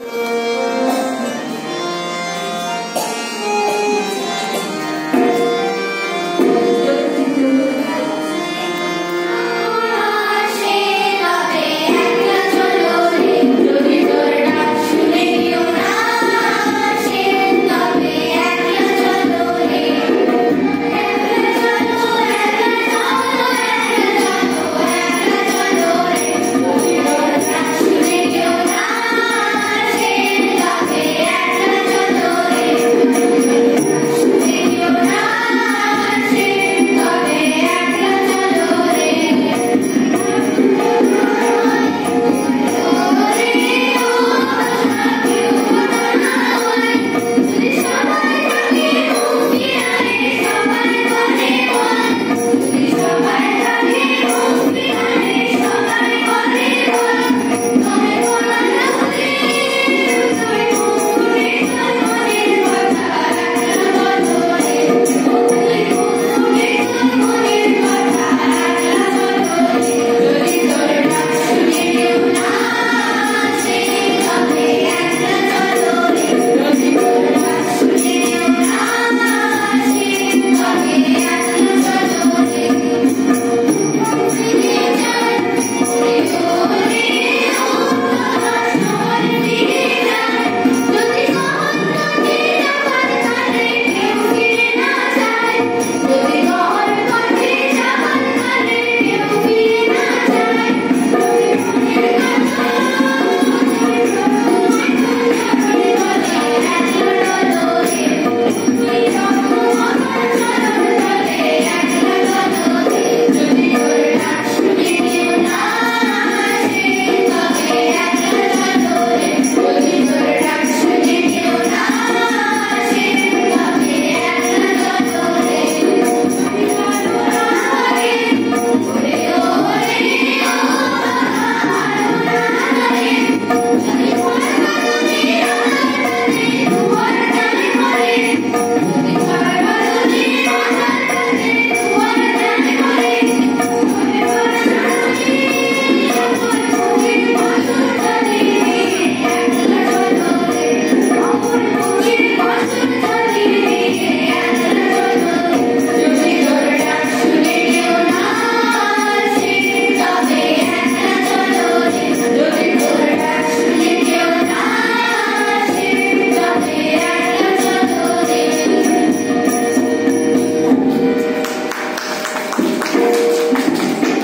you.